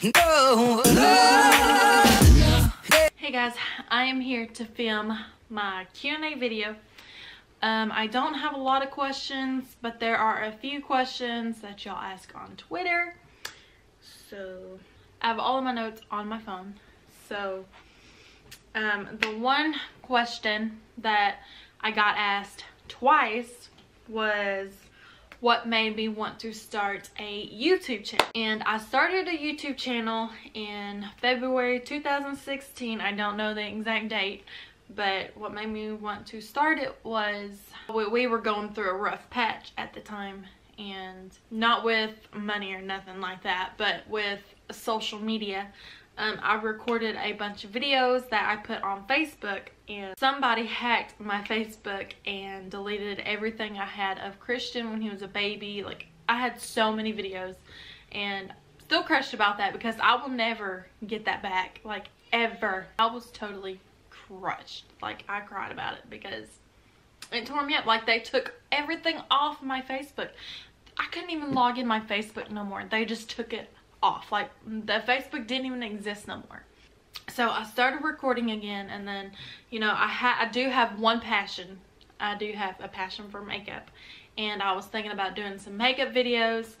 Hey guys, I am here to film my Q&A video. Um, I don't have a lot of questions, but there are a few questions that y'all ask on Twitter. So, I have all of my notes on my phone. So, um, the one question that I got asked twice was what made me want to start a YouTube channel. And I started a YouTube channel in February 2016. I don't know the exact date, but what made me want to start it was we were going through a rough patch at the time and not with money or nothing like that, but with social media um, I recorded a bunch of videos that I put on Facebook and somebody hacked my Facebook and deleted everything I had of Christian when he was a baby. Like I had so many videos and still crushed about that because I will never get that back like ever. I was totally crushed. Like I cried about it because it tore me up. Like they took everything off my Facebook. I couldn't even log in my Facebook no more. They just took it off. Like the Facebook didn't even exist no more. So I started recording again and then, you know, I, ha I do have one passion. I do have a passion for makeup. And I was thinking about doing some makeup videos.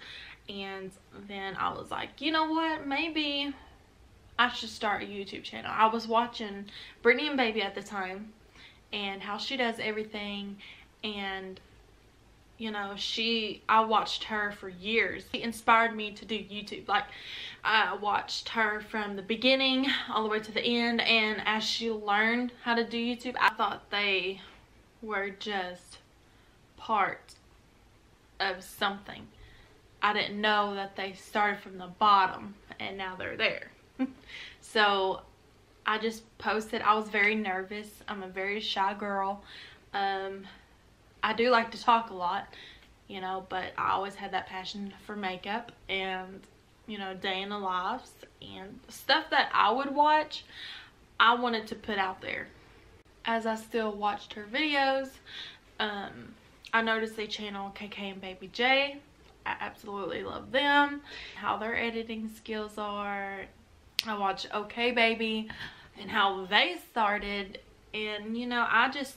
And then I was like, you know what? Maybe I should start a YouTube channel. I was watching Brittany and Baby at the time and how she does everything and you know she i watched her for years. She inspired me to do youtube. Like i watched her from the beginning all the way to the end and as she learned how to do youtube i thought they were just part of something. I didn't know that they started from the bottom and now they're there. So i just posted i was very nervous. I'm a very shy girl. Um I do like to talk a lot, you know, but I always had that passion for makeup and, you know, day in the lives and stuff that I would watch, I wanted to put out there. As I still watched her videos, um, I noticed they channel KK and Baby J. I absolutely love them, how their editing skills are. I watch OK Baby and how they started and you know I just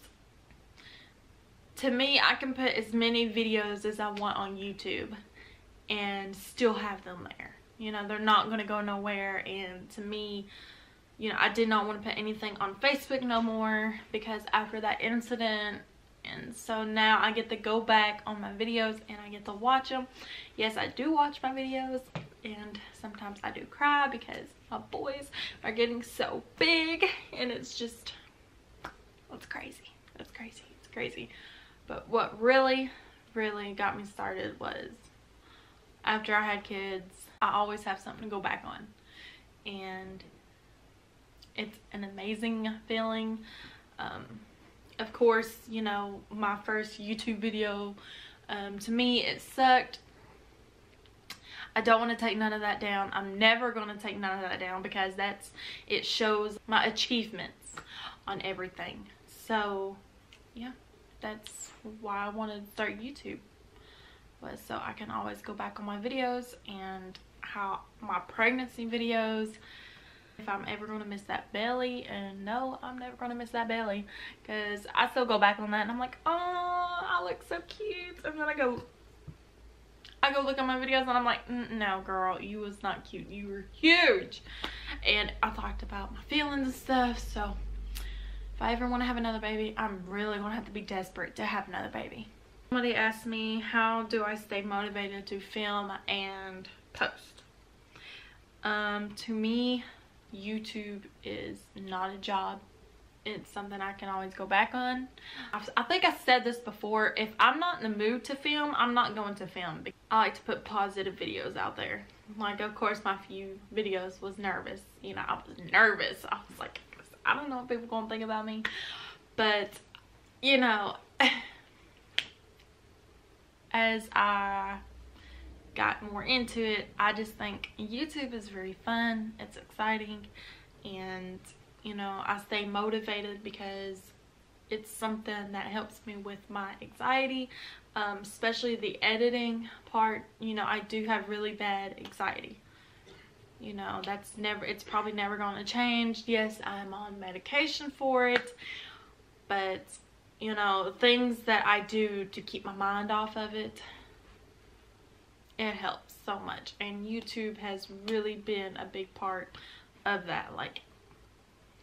to me, I can put as many videos as I want on YouTube and still have them there. You know, they're not going to go nowhere. And to me, you know, I did not want to put anything on Facebook no more because after that incident, and so now I get to go back on my videos and I get to watch them. Yes, I do watch my videos and sometimes I do cry because my boys are getting so big and it's just, it's crazy. It's crazy. It's crazy. But what really, really got me started was after I had kids, I always have something to go back on. And it's an amazing feeling. Um, of course, you know, my first YouTube video, um, to me, it sucked. I don't want to take none of that down. I'm never going to take none of that down because that's, it shows my achievements on everything. So, yeah that's why I wanted to start YouTube. Was so I can always go back on my videos and how my pregnancy videos. If I'm ever going to miss that belly and no I'm never going to miss that belly because I still go back on that and I'm like oh I look so cute. And then I go I go look at my videos and I'm like no girl you was not cute. You were huge. And I talked about my feelings and stuff so if I ever want to have another baby, I'm really going to have to be desperate to have another baby. Somebody asked me, how do I stay motivated to film and post? Um, to me, YouTube is not a job. It's something I can always go back on. I've, I think I said this before. If I'm not in the mood to film, I'm not going to film. I like to put positive videos out there. Like, of course, my few videos was nervous. You know, I was nervous. I was like, I don't know what people gonna think about me. But, you know, as I got more into it, I just think YouTube is very fun. It's exciting. And, you know, I stay motivated because it's something that helps me with my anxiety, um, especially the editing part. You know, I do have really bad anxiety you know, that's never, it's probably never going to change. Yes, I'm on medication for it, but you know, things that I do to keep my mind off of it, it helps so much. And YouTube has really been a big part of that. Like,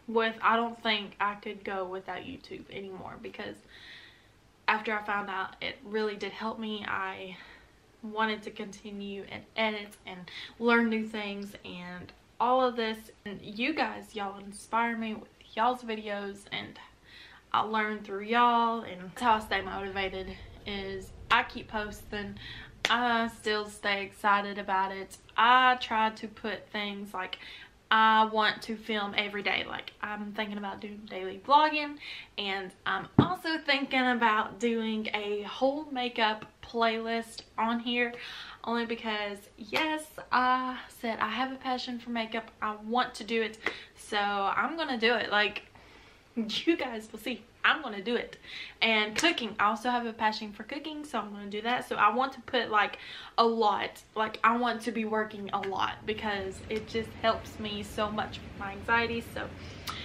with, I don't think I could go without YouTube anymore because after I found out it really did help me, I wanted to continue and edit and learn new things and all of this. And you guys, y'all inspire me with y'all's videos and I learn through y'all and that's how I stay motivated is I keep posting. I still stay excited about it. I try to put things like I want to film every day. Like I'm thinking about doing daily vlogging and I'm also thinking about doing a whole makeup playlist on here only because yes I said I have a passion for makeup. I want to do it. So I'm gonna do it. Like you guys will see. I'm gonna do it. And cooking. I also have a passion for cooking so I'm gonna do that. So I want to put like a lot. Like I want to be working a lot because it just helps me so much with my anxiety. So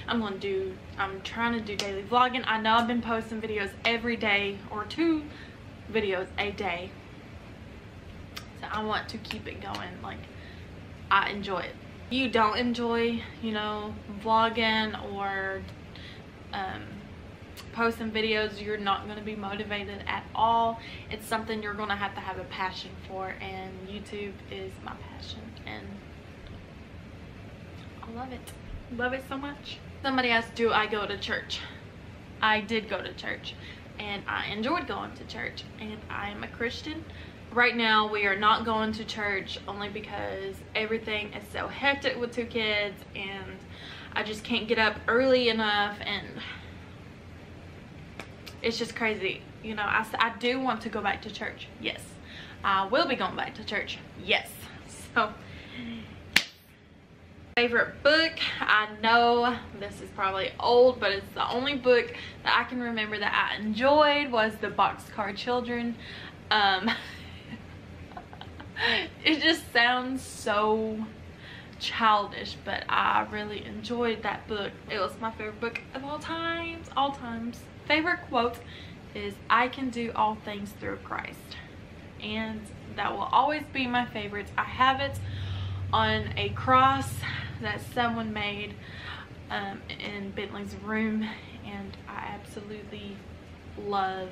I'm gonna do I'm trying to do daily vlogging. I know I've been posting videos every day or two videos a day. So I want to keep it going like I enjoy it. You don't enjoy you know vlogging or um, posting videos you're not going to be motivated at all. It's something you're going to have to have a passion for and YouTube is my passion and I love it. Love it so much. Somebody asked do I go to church? I did go to church and I enjoyed going to church and I am a Christian. Right now we are not going to church only because everything is so hectic with two kids and I just can't get up early enough and it's just crazy. You know I, I do want to go back to church. Yes. I will be going back to church. Yes. So favorite book. I know this is probably old but it's the only book that i can remember that i enjoyed was the boxcar children. Um it just sounds so childish but i really enjoyed that book. It was my favorite book of all times all times. Favorite quote is I can do all things through Christ. And that will always be my favorite. I have it on a cross that someone made um, in Bentley's room and I absolutely love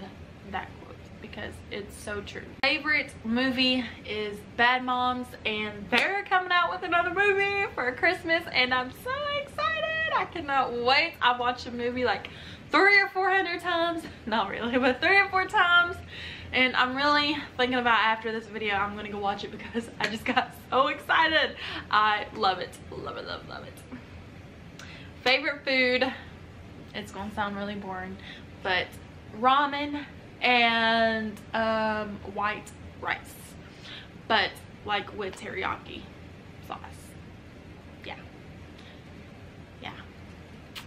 that quote because it's so true. Favorite movie is Bad Moms and they're coming out with another movie for Christmas and I'm so excited. I cannot wait. I've watched the movie like three or four hundred times not really but three or four times and I'm really thinking about after this video I'm gonna go watch it because I just got so excited. I love it love it love love it. Favorite food? It's gonna sound really boring but ramen and um, white rice but like with teriyaki sauce. Yeah. Yeah.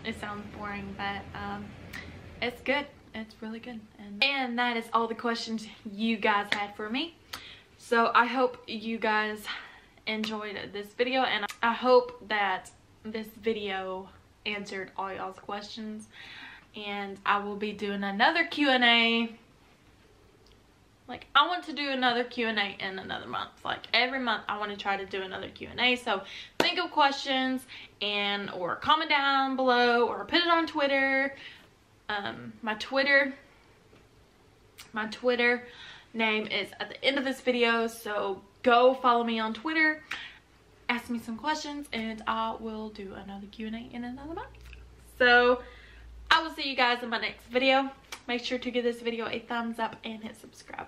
It sounds boring but um it's good it's really good. And, and that is all the questions you guys had for me. So i hope you guys enjoyed this video and i hope that this video answered all y'all's questions. And i will be doing another q&a like i want to do another q&a in another month. Like every month i want to try to do another q&a so think of questions and or comment down below or put it on twitter um, my Twitter. My Twitter name is at the end of this video, so go follow me on Twitter. Ask me some questions, and I will do another Q&A in another month. So, I will see you guys in my next video. Make sure to give this video a thumbs up and hit subscribe.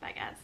Bye, guys.